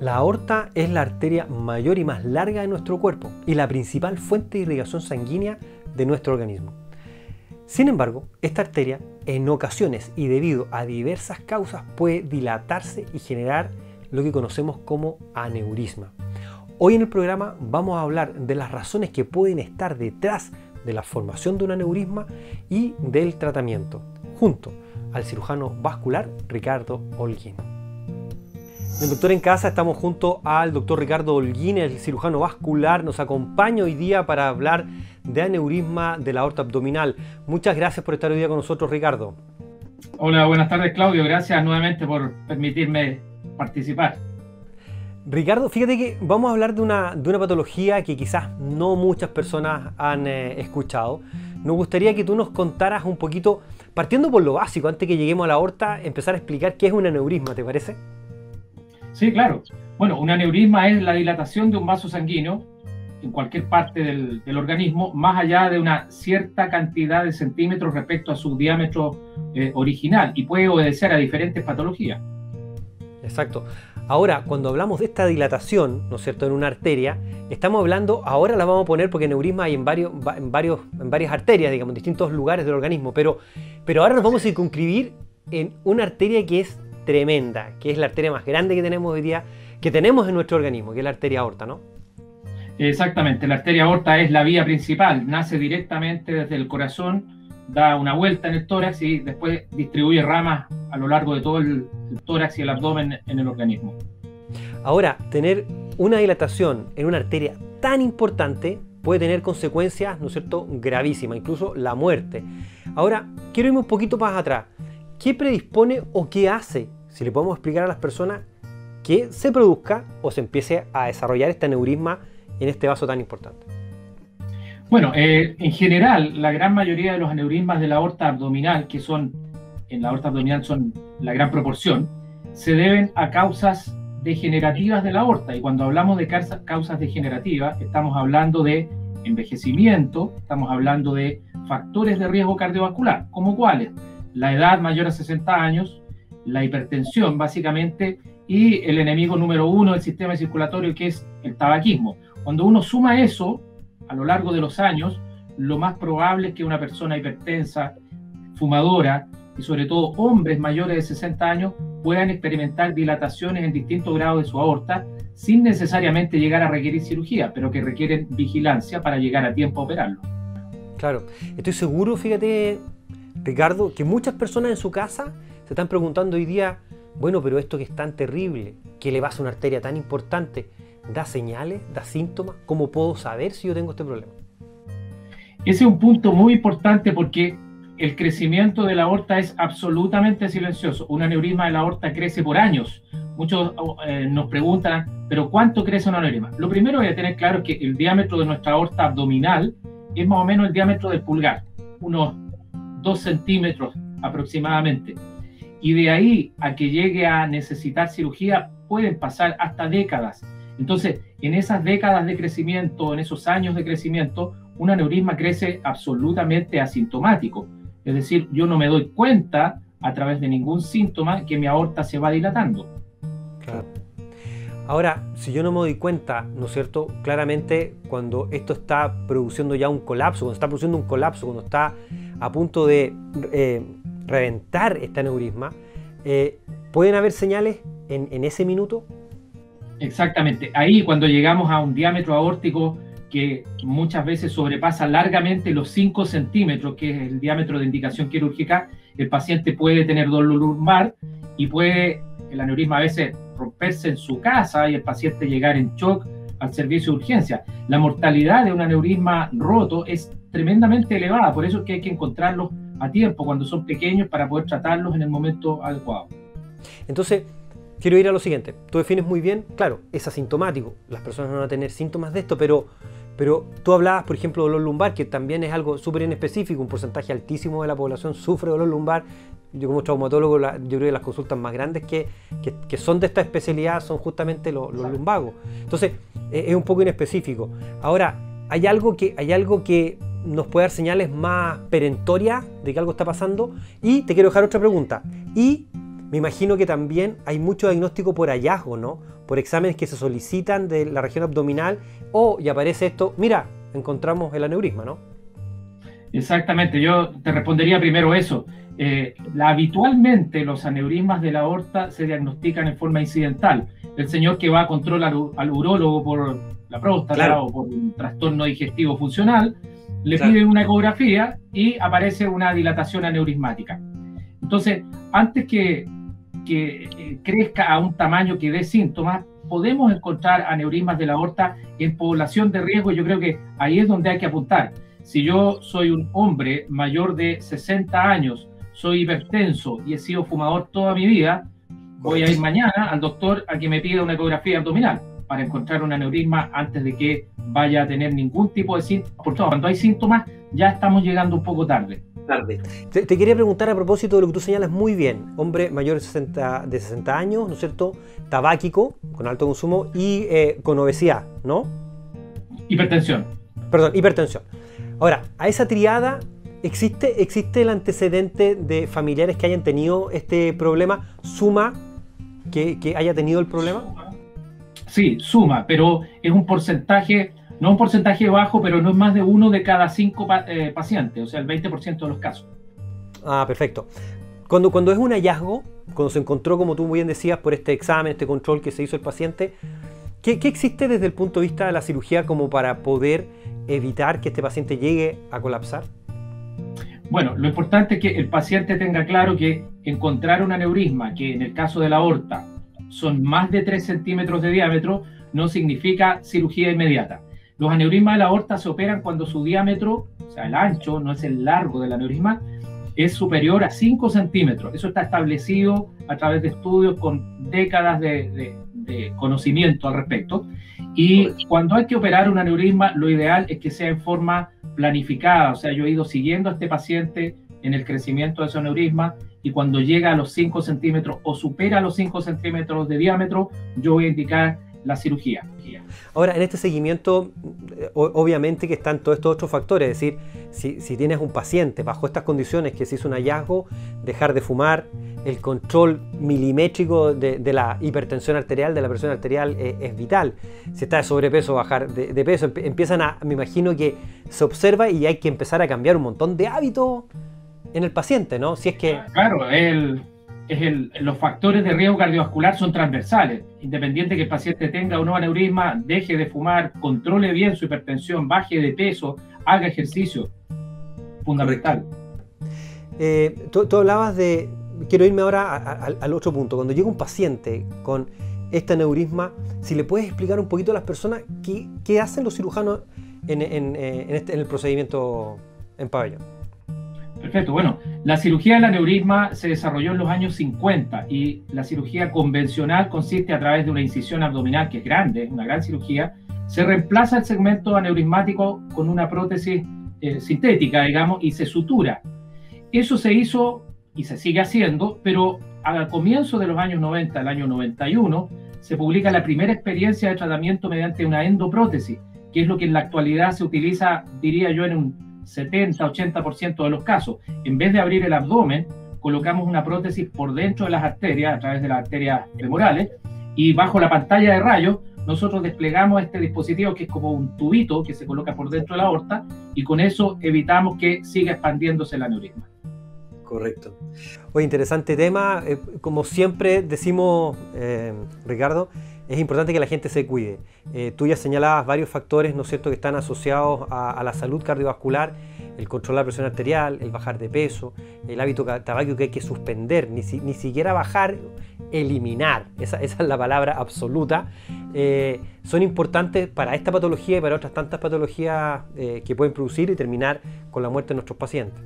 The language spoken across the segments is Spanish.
La aorta es la arteria mayor y más larga de nuestro cuerpo y la principal fuente de irrigación sanguínea de nuestro organismo. Sin embargo, esta arteria en ocasiones y debido a diversas causas puede dilatarse y generar lo que conocemos como aneurisma. Hoy en el programa vamos a hablar de las razones que pueden estar detrás de la formación de un aneurisma y del tratamiento, junto al cirujano vascular Ricardo Holguín. En el Doctor en Casa estamos junto al doctor Ricardo Holguín, el cirujano vascular, nos acompaña hoy día para hablar de aneurisma de la aorta abdominal. Muchas gracias por estar hoy día con nosotros, Ricardo. Hola, buenas tardes, Claudio. Gracias nuevamente por permitirme participar. Ricardo, fíjate que vamos a hablar de una, de una patología que quizás no muchas personas han eh, escuchado. Nos gustaría que tú nos contaras un poquito, partiendo por lo básico, antes que lleguemos a la aorta, empezar a explicar qué es un aneurisma, ¿te parece? Sí, claro. Bueno, un aneurisma es la dilatación de un vaso sanguíneo en cualquier parte del, organismo, más allá de una cierta cantidad de centímetros respecto a su diámetro eh, original y puede obedecer a diferentes patologías. Exacto. Ahora, cuando hablamos de esta dilatación, ¿no es cierto?, en una arteria, estamos hablando, ahora la vamos a poner porque neurisma hay en, varios, en, varios, en varias arterias, digamos, en distintos lugares del organismo, pero, pero ahora nos vamos a circunscribir en una arteria que es tremenda, que es la arteria más grande que tenemos hoy día, que tenemos en nuestro organismo, que es la arteria aorta, ¿no? Exactamente, la arteria aorta es la vía principal, nace directamente desde el corazón, da una vuelta en el tórax y después distribuye ramas a lo largo de todo el, tórax y el abdomen en el organismo. Ahora, tener una dilatación en una arteria tan importante puede tener consecuencias, ¿no es cierto?, gravísimas, incluso la muerte. Ahora, quiero irme un poquito más atrás. ¿Qué predispone o qué hace, si le podemos explicar a las personas, que se produzca o se empiece a desarrollar este aneurisma en este vaso tan importante? Bueno, eh, en general, la gran mayoría de los aneurismas de la aorta abdominal, que son, en la aorta abdominal son la gran proporción, se deben a causas degenerativas de la aorta. Y cuando hablamos de causas degenerativas, estamos hablando de envejecimiento, estamos hablando de factores de riesgo cardiovascular, como cuáles? La edad mayor a 60 años, la hipertensión básicamente, y el enemigo número uno del sistema circulatorio, que es el tabaquismo. Cuando uno suma eso a lo largo de los años, lo más probable es que una persona hipertensa, fumadora y sobre todo hombres mayores de 60 años puedan experimentar dilataciones en distintos grados de su aorta sin necesariamente llegar a requerir cirugía, pero que requieren vigilancia para llegar a tiempo a operarlo. Claro, estoy seguro, fíjate, Ricardo, que muchas personas en su casa se están preguntando hoy día, bueno, pero esto que es tan terrible, que le va a una arteria tan importante, da señales, da síntomas? ¿Cómo puedo saber si yo tengo este problema? Ese es un punto muy importante porque el crecimiento de la aorta es absolutamente silencioso. Un aneurisma de la aorta crece por años. Muchos eh, nos preguntan, ¿pero cuánto crece un aneurisma? Lo primero que hay que tener claro es que el diámetro de nuestra aorta abdominal es más o menos el diámetro del pulgar, unos 2 centímetros aproximadamente. Y de ahí a que llegue a necesitar cirugía pueden pasar hasta décadas. Entonces, en esas décadas de crecimiento, en esos años de crecimiento, un aneurisma crece absolutamente asintomático. Es decir, yo no me doy cuenta a través de ningún síntoma que mi aorta se va dilatando. Claro. Ahora, si yo no me doy cuenta, ¿no es cierto? Claramente, cuando esto está produciendo ya un colapso, cuando está produciendo un colapso, cuando está a punto de eh, reventar este aneurisma, eh, ¿pueden haber señales en, ese minuto? Exactamente. Ahí cuando llegamos a un diámetro aórtico que muchas veces sobrepasa largamente los 5 centímetros, que es el diámetro de indicación quirúrgica, el paciente puede tener dolor lumbar y puede el aneurisma a veces romperse en su casa y el paciente llegar en shock al servicio de urgencia. La mortalidad de un aneurisma roto es tremendamente elevada, por eso es que hay que encontrarlos a tiempo cuando son pequeños para poder tratarlos en el momento adecuado. Entonces, quiero ir a lo siguiente. Tú defines muy bien, claro, es asintomático. Las personas no van a tener síntomas de esto, pero, pero tú hablabas, por ejemplo, de dolor lumbar, que también es algo súper específico. Un porcentaje altísimo de la población sufre dolor lumbar. Yo como traumatólogo, yo creo que las consultas más grandes que, que, son de esta especialidad son justamente los, los lumbagos. Entonces, e, es un poco inespecífico. Ahora, hay algo que, hay algo que nos puede dar señales más perentorias de que algo está pasando. Y te quiero dejar otra pregunta. ¿Y me imagino que también hay mucho diagnóstico por hallazgo, ¿no? Por exámenes que se solicitan de la región abdominal o y aparece esto, mira, encontramos el aneurisma, ¿no? Exactamente, yo te respondería primero eso. Eh, habitualmente los aneurismas de la aorta se diagnostican en forma incidental. El señor que va a control al, urólogo por la próstata o por un trastorno digestivo funcional, le pide una ecografía y aparece una dilatación aneurismática. Entonces, antes que, que eh, crezca a un tamaño que dé síntomas, podemos encontrar aneurismas de la aorta en población de riesgo. Yo creo que ahí es donde hay que apuntar. Si yo soy un hombre mayor de 60 años soy hipertenso y he sido fumador toda mi vida, voy a ir mañana al doctor a que me pida una ecografía abdominal para encontrar un aneurisma antes de que vaya a tener ningún tipo de síntomas. Por todo, cuando hay síntomas ya estamos llegando un poco tarde. Tarde. Te, quería preguntar a propósito de lo que tú señalas muy bien. Hombre mayor de 60, de 60 años, ¿no es cierto? Tabáquico, con alto consumo y eh, con obesidad, ¿no? Hipertensión. Perdón, hipertensión. Ahora, a esa triada ¿Existe, ¿Existe el antecedente de familiares que hayan tenido este problema? ¿Suma que, haya tenido el problema? Sí, suma, pero es un porcentaje, no un porcentaje bajo, pero no es más de uno de cada cinco eh, pacientes, o sea, el 20% de los casos. Ah, perfecto. Cuando, cuando es un hallazgo, cuando se encontró, como tú muy bien decías, por este examen, este control que se hizo el paciente, ¿qué, qué existe desde el punto de vista de la cirugía como para poder evitar que este paciente llegue a colapsar? Bueno, lo importante es que el paciente tenga claro que encontrar un aneurisma, que en el caso de la aorta son más de 3 centímetros de diámetro, no significa cirugía inmediata. Los aneurismas de la aorta se operan cuando su diámetro, o sea, el ancho, no es el largo del aneurisma, es superior a 5 centímetros. Eso está establecido a través de estudios con décadas de, de conocimiento al respecto. Y cuando hay que operar un aneurisma, lo ideal es que sea en forma planificada, o sea, yo he ido siguiendo a este paciente en el crecimiento de su aneurisma y cuando llega a los 5 centímetros o supera los 5 centímetros de diámetro, yo voy a indicar la cirugía. Ahora, en este seguimiento, obviamente que están todos estos otros factores, es decir, si, si, tienes un paciente bajo estas condiciones que se hizo un hallazgo, dejar de fumar, el control milimétrico de, la hipertensión arterial, de la presión arterial eh, es, vital. Si está de sobrepeso, bajar de, peso, empiezan a, me imagino que se observa y hay que empezar a cambiar un montón de hábitos en el paciente, ¿no? Si es que... Claro, el, es el, los factores de riesgo cardiovascular son transversales. Independiente que el paciente tenga o no aneurisma, deje de fumar, controle bien su hipertensión, baje de peso, haga ejercicio. Fundamental. Eh, tú, hablabas de, quiero irme ahora al otro punto. Cuando llega un paciente con este aneurisma, si le puedes explicar un poquito a las personas qué, qué hacen los cirujanos en, en, eh, este, en el procedimiento en pabellón. Perfecto. Bueno, la cirugía del aneurisma se desarrolló en los años 50 y la cirugía convencional consiste a través de una incisión abdominal que es grande, una gran cirugía. Se reemplaza el segmento aneurismático con una prótesis eh, sintética, digamos, y se sutura. Eso se hizo y se sigue haciendo, pero al comienzo de los años 90, el año 91, se publica la primera experiencia de tratamiento mediante una endoprótesis, que es lo que en la actualidad se utiliza, diría yo, en un 70-80% de los casos. En vez de abrir el abdomen, colocamos una prótesis por dentro de las arterias, a través de las arterias femorales, y bajo la pantalla de rayos nosotros desplegamos este dispositivo que es como un tubito que se coloca por dentro de la aorta y con eso evitamos que siga expandiéndose el aneurisma. Correcto. Oye, interesante tema. Eh, como siempre decimos, eh, Ricardo, es importante que la gente se cuide. Eh, tú ya señalabas varios factores, ¿no es cierto?, que están asociados a, la salud cardiovascular, el controlar la presión arterial, el bajar de peso, el hábito tabáquico que hay que suspender, ni, ni siquiera bajar, eliminar, esa, es la palabra absoluta, eh, son importantes para esta patología y para otras tantas patologías eh, que pueden producir y terminar con la muerte de nuestros pacientes.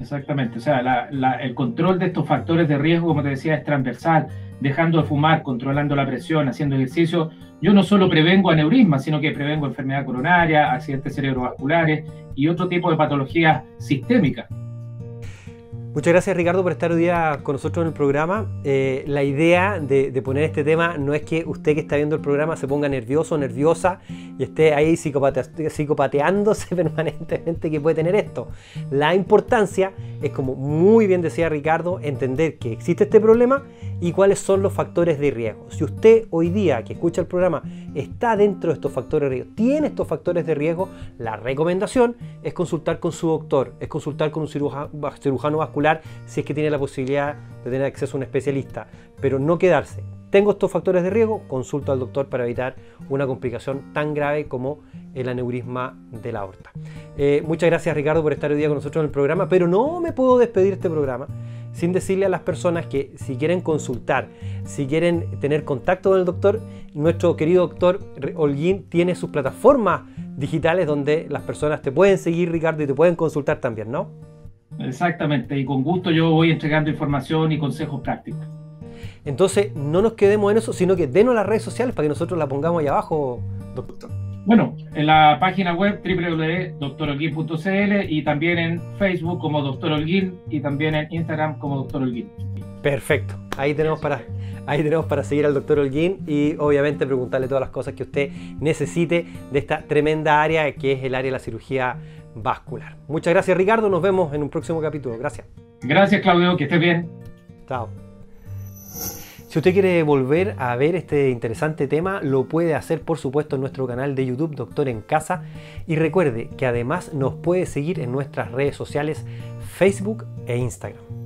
Exactamente, o sea, el control de estos factores de riesgo, como te decía, es transversal dejando de fumar, controlando la presión, haciendo ejercicio, yo no solo prevengo aneurisma, sino que prevengo enfermedad coronaria, accidentes cerebrovasculares y otro tipo de patologías sistémicas. Muchas gracias Ricardo por estar hoy día con nosotros en el programa. Eh, la idea de, poner este tema no es que usted que está viendo el programa se ponga nervioso o nerviosa y esté ahí psicopateándose permanentemente que puede tener esto. La importancia es, como muy bien decía Ricardo, entender que existe este problema y cuáles son los factores de riesgo. Si usted hoy día que escucha el programa está dentro de estos factores de riesgo, tiene estos factores de riesgo, la recomendación es consultar con su doctor, es consultar con un cirujano vascular si es que tiene la posibilidad de tener acceso a un especialista, pero no quedarse. Tengo estos factores de riesgo, consulto al doctor para evitar una complicación tan grave como el aneurisma de la aorta. Eh, muchas gracias Ricardo por estar hoy día con nosotros en el programa, pero no me puedo despedir de este programa sin decirle a las personas que si quieren consultar, si quieren tener contacto con el doctor, nuestro querido doctor Holguín tiene sus plataformas digitales donde las personas te pueden seguir, Ricardo, y te pueden consultar también, ¿no? Exactamente, y con gusto yo voy entregando información y consejos prácticos. Entonces, no nos quedemos en eso, sino que denos las redes sociales para que nosotros la pongamos ahí abajo, doctor. Bueno, en la página web www.doctorolguín.cl y también en Facebook como Doctor Holguín y también en Instagram como Doctor Holguín. Perfecto, ahí tenemos para, ahí tenemos para seguir al Doctor Holguín y obviamente preguntarle todas las cosas que usted necesite de esta tremenda área que es el área de la cirugía vascular. Muchas gracias Ricardo, nos vemos en un próximo capítulo. Gracias. Gracias Claudio, que estés bien. Chao. Si usted quiere volver a ver este interesante tema, lo puede hacer por supuesto en nuestro canal de YouTube Doctor en Casa y recuerde que además nos puede seguir en nuestras redes sociales Facebook e Instagram.